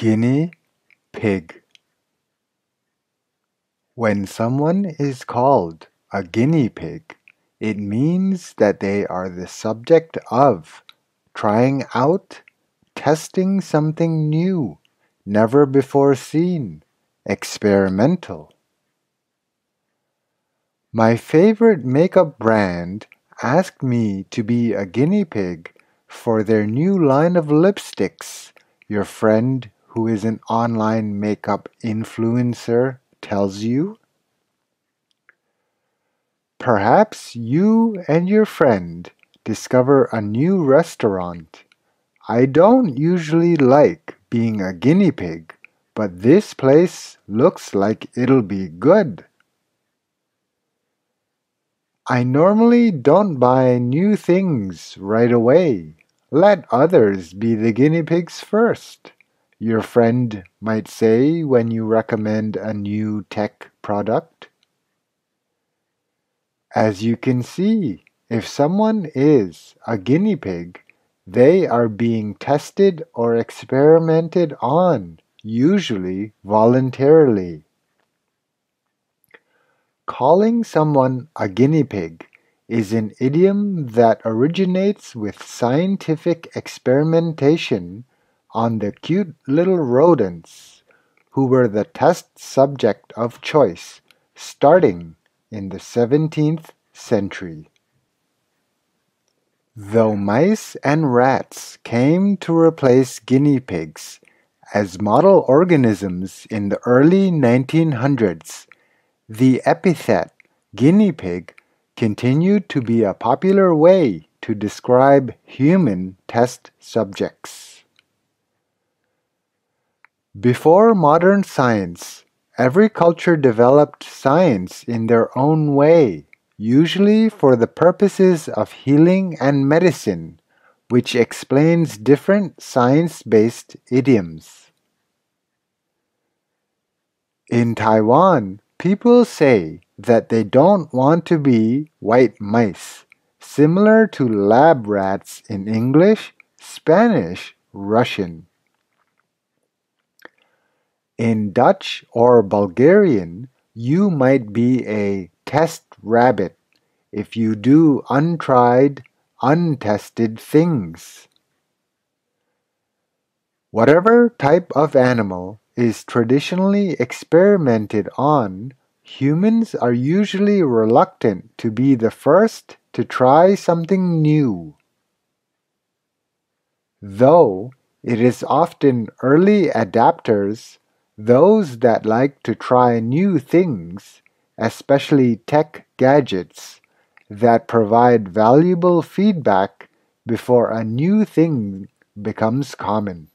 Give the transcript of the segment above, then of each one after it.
Guinea pig When someone is called a guinea pig, it means that they are the subject of trying out, testing something new, never before seen, experimental. My favorite makeup brand asked me to be a guinea pig for their new line of lipsticks. Your friend who is an online makeup influencer tells you? Perhaps you and your friend discover a new restaurant. I don't usually like being a guinea pig, but this place looks like it'll be good. I normally don't buy new things right away. Let others be the guinea pigs first your friend might say when you recommend a new tech product? As you can see, if someone is a guinea pig, they are being tested or experimented on, usually voluntarily. Calling someone a guinea pig is an idiom that originates with scientific experimentation on the cute little rodents who were the test subject of choice starting in the 17th century. Though mice and rats came to replace guinea pigs as model organisms in the early 1900s, the epithet guinea pig continued to be a popular way to describe human test subjects. Before modern science, every culture developed science in their own way, usually for the purposes of healing and medicine, which explains different science-based idioms. In Taiwan, people say that they don't want to be white mice, similar to lab rats in English, Spanish, Russian. In Dutch or Bulgarian, you might be a test rabbit if you do untried, untested things. Whatever type of animal is traditionally experimented on, humans are usually reluctant to be the first to try something new. Though it is often early adapters those that like to try new things, especially tech gadgets, that provide valuable feedback before a new thing becomes common.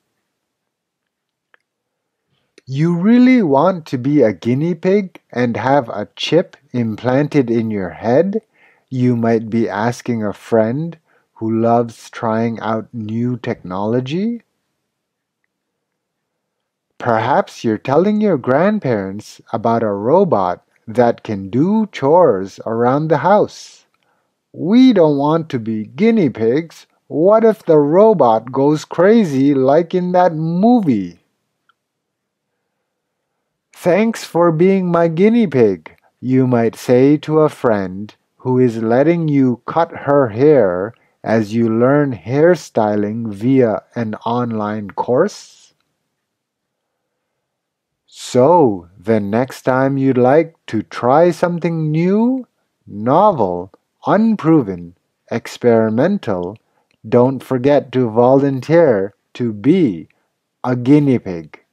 You really want to be a guinea pig and have a chip implanted in your head? You might be asking a friend who loves trying out new technology? Perhaps you're telling your grandparents about a robot that can do chores around the house. We don't want to be guinea pigs. What if the robot goes crazy like in that movie? Thanks for being my guinea pig, you might say to a friend who is letting you cut her hair as you learn hairstyling via an online course. So, the next time you'd like to try something new, novel, unproven, experimental, don't forget to volunteer to be a guinea pig.